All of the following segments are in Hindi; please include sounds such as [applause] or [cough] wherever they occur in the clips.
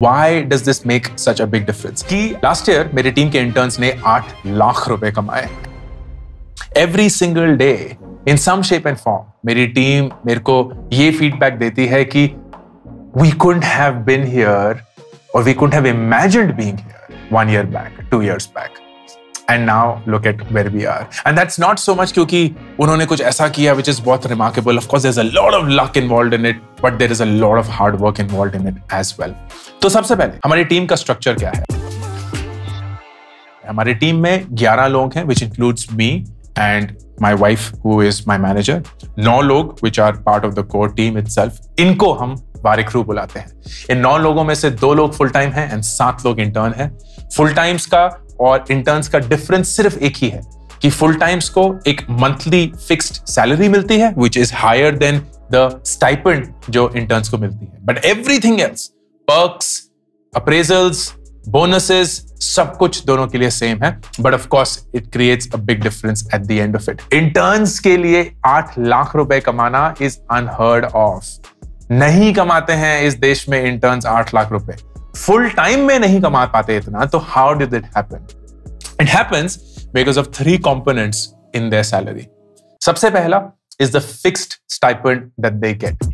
Why does this make such a big difference कि लास्ट ईयर मेरी टीम के इंटर्न्स ने आठ लाख रुपए कमाए every single day in some shape and form मेरी टीम मेरे को ये फीडबैक देती है कि we could have been here और we could have imagined being here one year back two years back and now look at where we are and that's not so much क्योंकि उन्होंने कुछ ऐसा किया विच इज़ बहुत remarkable of is a lot of luck involved in it but there is a lot of hard work involved in it as well तो सबसे पहले, हमारी टीम का स्ट्रक्चर क्या है? हमारी टीम में 11 लोग हैं which includes me and my wife who is my manager नौ लोग which are part of the core team it इनको हम बारिक बारिक्रू बुलाते हैं। इन नौ लोगों में से दो लोग फुल टाइम हैं एंड सात लोग इंटर्न हैं। फुल टाइम्स का और इंटर्न्स का डिफरेंस सिर्फ़ एक ही है कि फुल टाइम्स को एक मंथली फिक्स्ड सैलरी मिलती है which is higher than the stipend जो इंटर्न्स को मिलती है। But everything else perks appraisals bonuses सब कुछ दोनों के लिए सेम है। But of course it creates a big difference at the end of it interns के लिए आठ लाख रुपए कमाना इज़ अनहर्ड ऑफ़ नहीं कमाते हैं इस देश में इंटर्न्स आठ लाख रुपए। फुल टाइम में नहीं कमा पाते इतना तो how did it happen it happens because of three components in their salary सबसे पहला is the fixed stipend that they get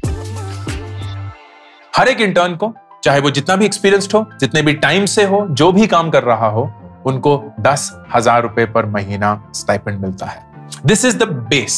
हर एक इंटर्न को, चाहे वो जितना भी एक्सपीरियंस्ड हो, जितने भी टाइम से हो, जो भी काम कर रहा हो, उनको दस हज़ार रुपए पर महीना स्टाइपेंड मिलता है। दिस इज़ द बेस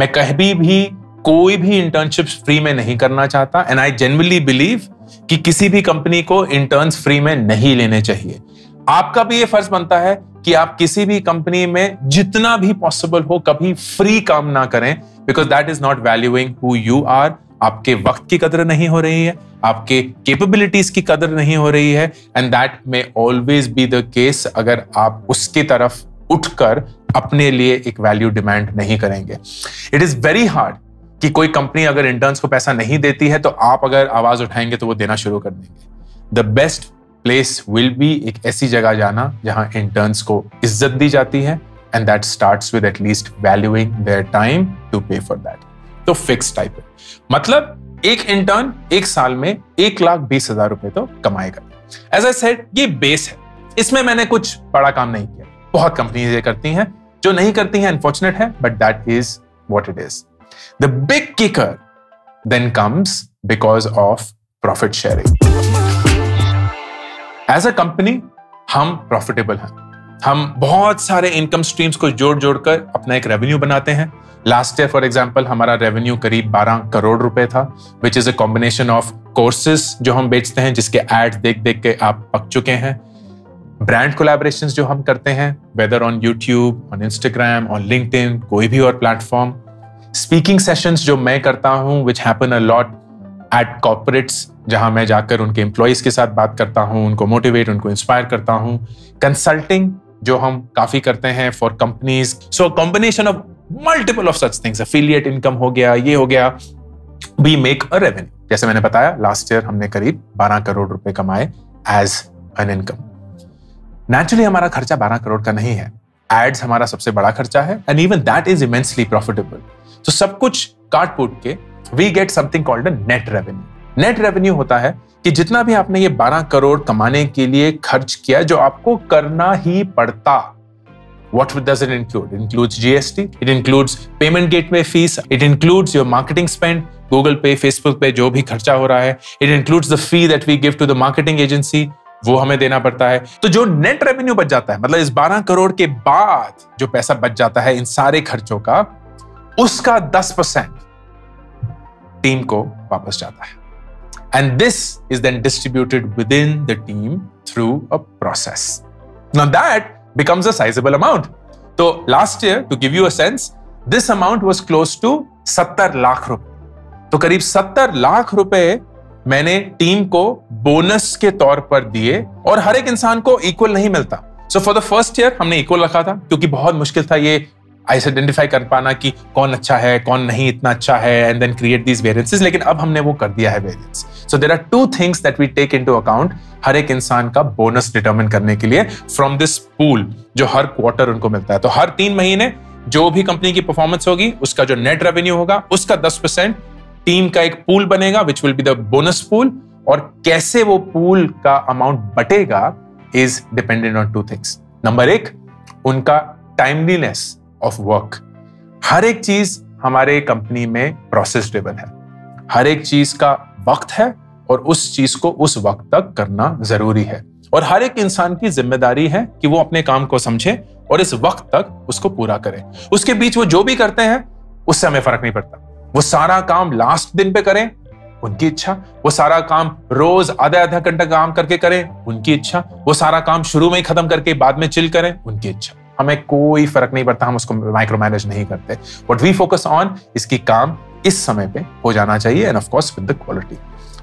मैं कभी भी, कोई भी इंटर्नशिप फ्री में नहीं करना चाहता एंड आई जेनवली बिलीव कि किसी भी कंपनी को इंटर्न्स फ्री में नहीं लेने चाहिए। आपका भी ये फ़र्ज़ बनता है कि आप किसी भी कंपनी में जितना भी पॉसिबल हो कभी फ्री काम ना करें because that is not valuing who you are आपके वक्त की कदर नहीं हो रही है, आपके केपेबिलिटीज की कदर नहीं हो रही है and that may always be the case अगर आप उसकी तरफ़ उठकर अपने लिए एक वैल्यू डिमांड नहीं करेंगे। इट इज़ वेरी हार्ड कि कोई कंपनी अगर इंटर्न्स को पैसा नहीं देती है तो आप अगर आवाज़ उठाएँगे तो वो देना शुरू कर देंगे। The best place will be एक ऐसी जगह जाना, जहाँ इंटर्न्स को इज़्ज़त दी जाती है and that start with at least valuing their time to pay for that तो फिक्स टाइप है। मतलब एक इंटर्न एक साल में एक लाख बीस हज़ार रुपए तो कमाएगा। एज आई सेड ये बेस है। इसमें मैंने कुछ बड़ा काम नहीं किया। बहुत कंपनीज़ ये करती हैं। जो नहीं करती हैं अनफॉर्चुनेट है but that is what it is The big kicker then comes because of profit sharing. As a company, हम प्रॉफिटेबल हैं हम बहुत सारे इनकम स्ट्रीम्स को जोड़ जोड़कर अपना एक रेवेन्यू बनाते हैं लास्ट ईयर फॉर एग्जांपल हमारा रेवेन्यू करीब 12 करोड़ रुपए था which is a combination of courses जो हम बेचते हैं जिसके एड देख देख के आप पक चुके हैं ब्रांड कोलैबोरेशन जो हम करते हैं whether on YouTube on Instagram on LinkedIn कोई भी और प्लेटफॉर्म स्पीकिंग सेशंस जो मैं करता हूँ which happen a lot at corporates जहाँ मैं जाकर उनके एम्प्लॉयज़ के साथ बात करता हूँ, उनको मोटिवेट उनको इंस्पायर करता हूँ। कंसल्टिंग जो हम काफ़ी करते हैं for companies so combination of multiple of such things affiliate income हो गया, ये हो गया। वी मेक अ रेवेन्यू जैसे मैंने बताया लास्ट ईयर हमने करीब 12 करोड़ रुपए कमाए एज एन इनकम नेचुरली हमारा खर्चा 12 करोड़ का नहीं है। एड्स हमारा सबसे बड़ा खर्चा है and even that is immensely profitable तो सब कुछ काट पुट के we get something called net revenue net revenue होता है कि जितना भी आपने ये 12 करोड़ कमाने के लिए खर्च किया जो आपको करना ही पड़ता What does it include? It includes GST. It includes payment gateway fees. It includes your marketing spend. Google Pay, Facebook पे जो भी खर्चा हो रहा है. It includes the fee that we give to the marketing agency. वो हमें देना पड़ता है। तो जो नेट रेवेन्यू बच जाता है मतलब इस 12 करोड़ के बाद जो पैसा बच जाता है इन सारे खर्चों का, उसका दस परसेंट टीम को वापस जाता है। And this is then distributed within the team through a process now that becomes a amount तो last year to give you a sense this amount was close to सत्तर लाख रुपए। तो करीब सत्तर लाख रुपए मैंने टीम को बोनस के तौर पर दिए और हर एक इंसान को इक्वल नहीं मिलता। So for the first year हमने इक्वल रखा था, क्योंकि बहुत मुश्किल था ये आइडेंटिफाई कर पाना कि कौन अच्छा है, कौन नहीं इतना अच्छा है and then create these variances लेकिन अब हमने वो कर दिया है variance so there are two things that we take into account हर एक इंसान का बोनस डिटरमिन करने के लिए फ्रॉम दिस पूल जो हर क्वार्टर उनको मिलता है। तो हर तीन महीने जो भी कंपनी की परफॉर्मेंस होगी, उसका जो नेट रेवेन्यू होगा, उसका दस परसेंट टीम का एक पूल बनेगा which will be the bonus pool और कैसे वो पूल का amount बटेगा is dependent on two things number एक, उनका टाइमलीनेस ऑफ़ वर्क हर एक चीज़ हमारे कंपनी में प्रोसेस ड्रिवन है। हर एक चीज़ का वक्त है और उस चीज़ को उस वक्त तक करना ज़रूरी है। और हर एक इंसान की ज़िम्मेदारी है कि वो अपने काम को समझे और इस वक्त तक उसको पूरा करे। उसके बीच वो जो भी करते हैं उससे हमें फ़र्क नहीं पड़ता। वो सारा काम लास्ट दिन पे करें, उनकी इच्छा। वो सारा काम रोज आधा आधा घंटा काम करके करें, उनकी इच्छा। वो सारा काम शुरू में ही खत्म करके बाद में चिल करें, उनकी इच्छा। हमें कोई फ़र्क नहीं पड़ता, हम उसको माइक्रो मैनेज नहीं करते। बट वी फोकस ऑन इसकी काम इस समय पे हो जाना चाहिए and of course with the quality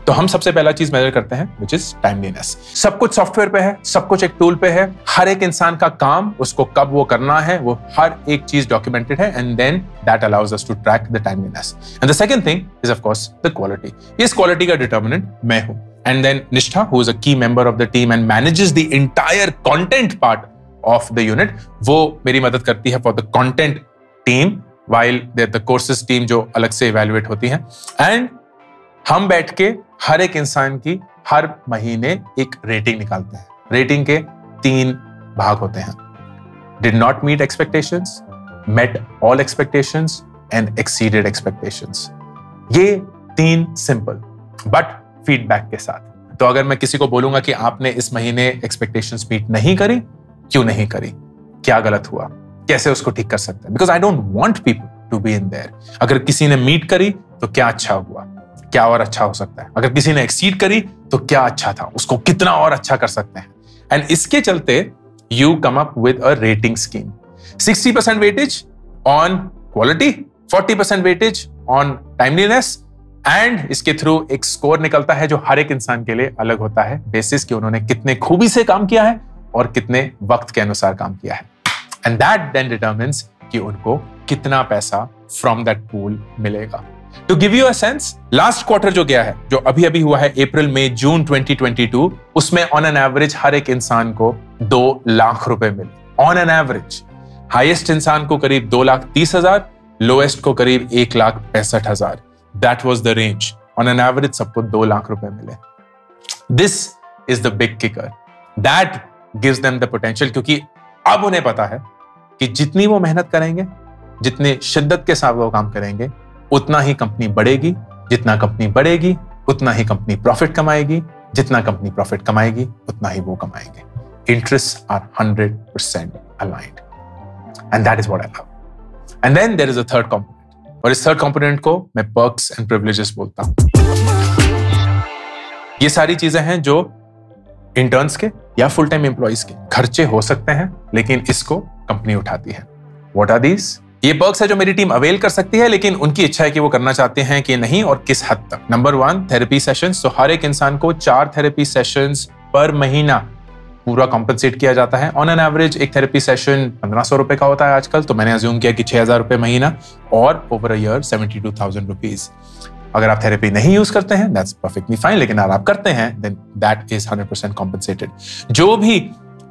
तो हम सबसे पहला चीज़ मेजर करते हैं विच इज़ टाइमलीनेस सब कुछ सॉफ्टवेयर पे है, सब कुछ एक टूल पे है। हर एक इंसान का काम, उसको कब वो करना है, वो हर एक चीज़ डॉक्यूमेंटेड है and then that allows us to track the timeliness and the second thing is of course the quality इस क्वालिटी का डिटर्मिनेंट मैं हूँ। And then Nishtha who is a key member of the team and manages the entire content part of the unit वो मेरी मदद करती है for the content team while the courses team जो अलग से इवेल्युएट होती है। एंड हम बैठ के हर एक इंसान की हर महीने एक रेटिंग निकालते हैं। रेटिंग के तीन भाग होते हैं। Did not meet expectation met all expectation and exceeded expectation ये तीन सिंपल बट फीडबैक के साथ। तो अगर मैं किसी को बोलूँगा कि आपने इस महीने एक्सपेक्टेशंस मीट नहीं करी, क्यों नहीं करी? क्या गलत हुआ? कैसे उसको ठीक कर सकते हैं? Because I don't want people to be in there अगर किसी ने मीट करी तो क्या अच्छा हुआ? क्या और अच्छा हो सकता है? अगर किसी ने एक्सीड करी तो क्या अच्छा था? उसको कितना और अच्छा कर सकते हैं? एंड इसके चलते you come up with a rating scheme 60 percent weightage on quality 40 percent weightage on timeliness and इसके थ्रू एक स्कोर निकलता है जो हर एक इंसान के लिए अलग होता है बेसिस कि उन्होंने कितने खूबी से काम किया है और कितने वक्त के अनुसार काम किया है। एंड दैट देन डिटर्मिन्स कि उनको कितना पैसा फ्रॉम दैट पूल मिलेगा। To give you a sense last quarter जो गया है, जो अभी अभी हुआ है अप्रैल मई जून 2022 उसमें ऑन एन एवरेज हर एक इंसान को दो लाख रुपए मिले। ऑन एन एवरेज हाइएस्ट इंसान को करीब दो लाख तीस हज़ार लोएस्ट को करीब एक लाख पैंसठ हज़ार। That was the range on an average सबको दो लाख रुपए मिले। This is the big kicker that gives them the potential क्योंकि अब उन्हें पता है कि जितनी वो मेहनत करेंगे, जितने शिद्दत के साथ वो काम करेंगे उतना ही कंपनी बढ़ेगी, जितना कंपनी बढ़ेगी, उतना ही कंपनी प्रॉफिट कमाएगी, जितना कंपनी प्रॉफिट कमाएगी, उतना ही वो कमाएँगे। Interest are hundred percent aligned and that is what I love and then there is a third component और इस थर्ड कॉम्पोनेंट को मैं पर्क्स एंड प्रिविलेजेस बोलता हूँ। ये सारी चीज़ें हैं जो इंटर्न्स के या फुल टाइम एम्प्लॉयज़ के खर्चे हो सकते हैं, लेकिन इसको कंपनी उठाती है। वॉट आर दीज ये पर्क्स है जो मेरी टीम अवेल कर सकती है, लेकिन उनकी इच्छा है कि वो करना चाहते हैं कि नहीं और किस हद तक। नंबर वन थेरेपी सेशंस तो हर एक इंसान को चार थेरेपी सेशंस पर महीना पूरा कॉम्पनसेट किया जाता है। ऑन एन एवरेज एक थेरेपी सेशन पंद्रह सौ रुपए का होता है आजकल तो मैंने अज्यूम किया कि छह हज़ार रुपए महीना और over a year seventy two thousand rupees अगर आप थेरेपी नहीं यूज़ करते हैं दैट्स परफेक्टली फाइन लेकिन अगर आप करते हैं then that is hundred percent compensated जो भी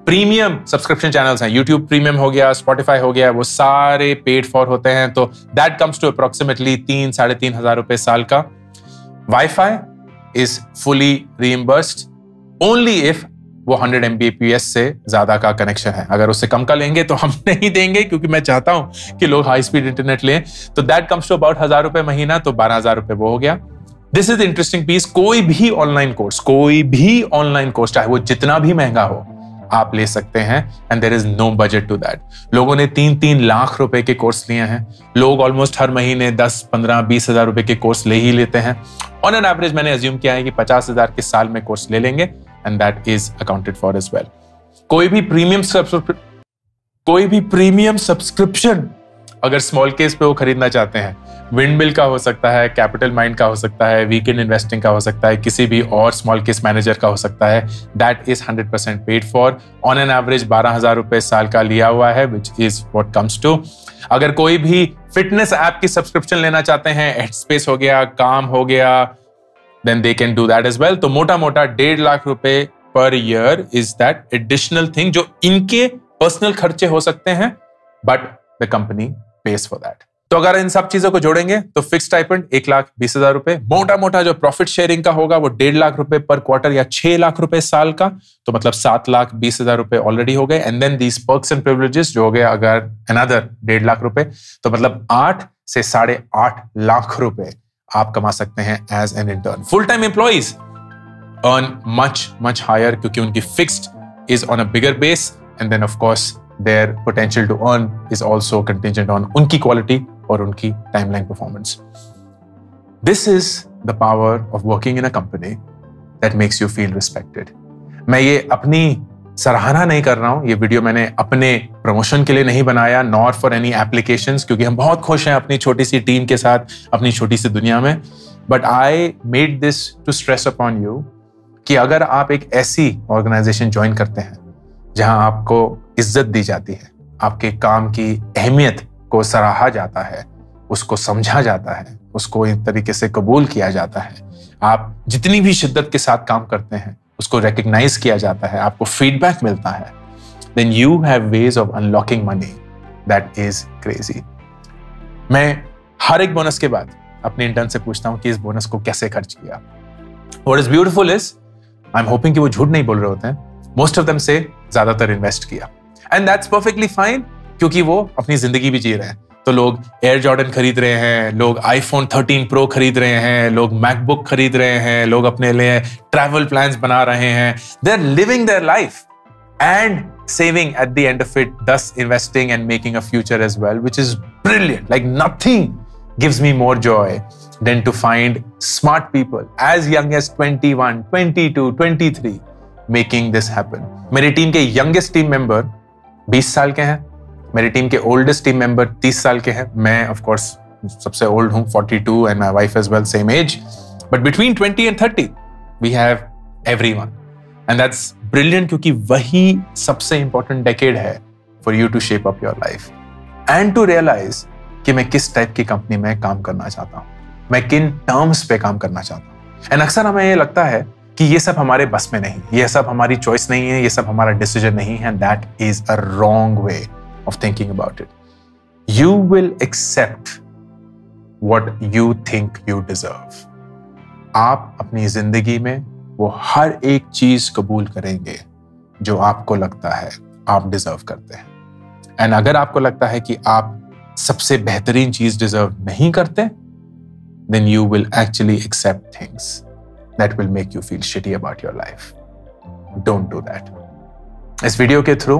प्रीमियम सब्सक्रिप्शन चैनल्स हैं। यूट्यूब प्रीमियम हो गया स्पॉटिफाई हो गया, वो सारे पेड फॉर होते हैं। तो दैट कम्स टू अप्रोक्सीमेटली तीन, साढ़े तीन हज़ार रुपए साल का। WiFi is fully reimbursed only if वो 100 एमबीपीएस से ज़्यादा का कनेक्शन है। अगर उससे कम का लेंगे तो हम [laughs] नहीं देंगे, क्योंकि मैं चाहता हूँ कि लोग हाई स्पीड इंटरनेट लें। तो दैट कम्स टू अबाउट हज़ार रुपए महीना तो बारह हज़ार रुपए वो हो गया। दिस इज़ इंटरेस्टिंग पीस कोई भी ऑनलाइन कोर्स कोई भी ऑनलाइन कोर्स चाहे वो जितना भी महँगा हो आप ले सकते हैं and there is no budget to that लोगों ने तीन तीन लाख रुपए के कोर्स लिए हैं। लोग ऑलमोस्ट हर महीने दस, पंद्रह, बीस हज़ार रुपए के कोर्स ले ही लेते हैं। ऑन एन एवरेज मैंने एज्यूम किया है कि पचास हज़ार के साल में कोर्स ले लेंगे and that is accounted for as well कोई भी प्रीमियम कोई भी प्रीमियम सब्सक्रिप्शन अगर स्मॉल केस पे वो खरीदना चाहते हैं विंड मिल का हो सकता है कैपिटल माइंड का हो सकता है वीकेंड इन्वेस्टिंग का हो सकता है, किसी भी और स्मॉल केस मैनेजर का हो सकता है that is hundred percent paid for on an average बारह हज़ार रुपए साल का लिया हुआ है which is what comes to अगर कोई भी फिटनेस ऐप की सब्सक्रिप्शन लेना चाहते हैं हेड स्पेस हो गया, काम हो गया then they can do that as well तो मोटा मोटा डेढ़ लाख रुपए per year is that additional thing जो इनके पर्सनल खर्चे हो सकते हैं but the company pays for that. तो अगर इन सब चीज़ों को जोड़ेंगे तो फिक्स स्टाइपेंड एक लाख बीस हज़ार रुपए मोटा मोटा जो प्रॉफिट शेयरिंग का होगा, वो डेढ़ लाख रुपए पर क्वार्टर या छह लाख रुपए साल का तो मतलब सात लाख बीस हज़ार रुपए ऑलरेडी हो गए and then these perks and privileges जो हो गए अगर अनदर डेढ़ लाख रुपए तो मतलब आठ से साढ़े आठ लाख रुपए आप कमा सकते हैं as an intern full time employees earn much much higher क्योंकि उनकी fixed is on a bigger base and then of course their potential to earn is also contingent on उनकी quality और उनकी timeline performance. This is the power of working in a company that makes you feel respected. मैं ये अपनी सराहना नहीं कर रहा हूँ, ये वीडियो मैंने अपने प्रमोशन के लिए नहीं बनाया नॉर फॉर एनी एप्लीकेशन क्योंकि हम बहुत खुश हैं अपनी छोटी सी टीम के साथ, अपनी छोटी सी दुनिया में but I made this to stress upon you कि अगर आप एक ऐसी ऑर्गेनाइजेशन ज्वाइन करते हैं जहाँ आपको इज़्ज़त दी जाती है, आपके काम की अहमियत को सराहा जाता है, उसको समझा जाता है, उसको एक तरीके से कबूल किया जाता है। आप जितनी भी शिद्दत के साथ काम करते हैं, उसको रिकग्नाइज किया जाता है, आपको फीडबैक मिलता है। Then you have ways of unlocking money that is crazy मैं हर एक बोनस के बाद अपने इंटर्न से पूछता हूँ कि इस बोनस को कैसे खर्च किया? What is beautiful is I am hoping कि वो झूठ नहीं बोल रहे होते हैं मोस्ट ऑफ़ दम से ज़्यादातर इन्वेस्ट किया। एंड दैट्स परफेक्टली फाइन क्योंकि वो अपनी ज़िंदगी भी जी रहे हैं। तो लोग एयर जॉर्डन खरीद रहे हैं, लोग आईफोन 13 प्रो खरीद रहे हैं, लोग मैकबुक खरीद रहे हैं, लोग अपने लिए ट्रैवल प्लान्स बना रहे हैं। They are living their life and saving at the end of it, thus investing and making a future as well, which is brilliant. Like, nothing gives me more joy than to find smart people as young as 21 22 23 making this happen. मेरी टीम के youngest team member 20 साल के हैं। मेरी टीम के ओल्डेस्ट टीम मेंबर 30 साल के हैं। मैं ऑफ़ कोर्स सबसे ओल्ड हूँ 42 and my wife as well same age but between 20 and 30 we have everyone and that's brilliant क्योंकि वही सबसे इंपॉर्टेंट डेकेड है for you to shape up your life and to realize कि मैं किस टाइप की कंपनी में काम करना चाहता हूँ। मैं किन टर्म्स पे काम करना चाहता हूँ। एंड अक्सर हमें ये लगता है कि ये सब हमारे बस में नहीं, ये सब हमारी चॉइस नहीं है, ये सब हमारा डिसीज़न नहीं है that is a wrong way of thinking about it you will accept what you think you deserve आप अपनी ज़िंदगी में वो हर एक चीज़ कबूल करेंगे जो आपको लगता है आप डिजर्व करते हैं। एंड अगर आपको लगता है कि आप सबसे बेहतरीन चीज़ डिजर्व नहीं करते then you will actually accept things that will make you feel shitty about your life. Don't do that. इस वीडियो के थ्रू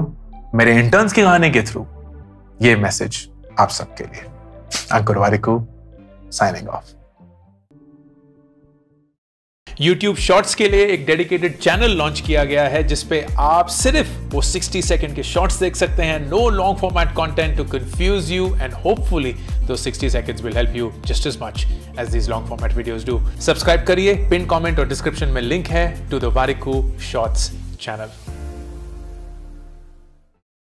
मेरे इंटर्न्स की कहानी के थ्रू ये मैसेज आप सबके लिए Ankur Warikoo signing off YouTube shorts के लिए एक डेडिकेटेड चैनल लॉन्च किया गया है जिसपे आप सिर्फ़ वो 60 सेकंड के शॉर्ट्स देख सकते हैं। No long format content to confuse you and hopefully though 60 seconds will help you just as much as these long format videos do subscribe करिए। पिन कॉमेंट और डिस्क्रिप्शन में लिंक है to the Warikoo shorts channel